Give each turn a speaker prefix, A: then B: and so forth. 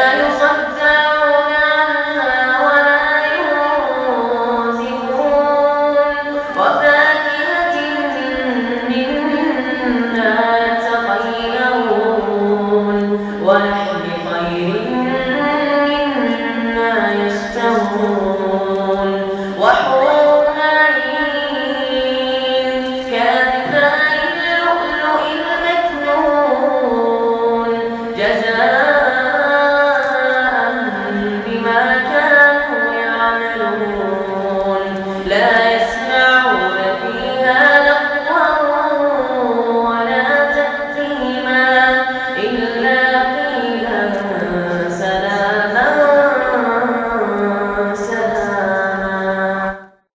A: 대단한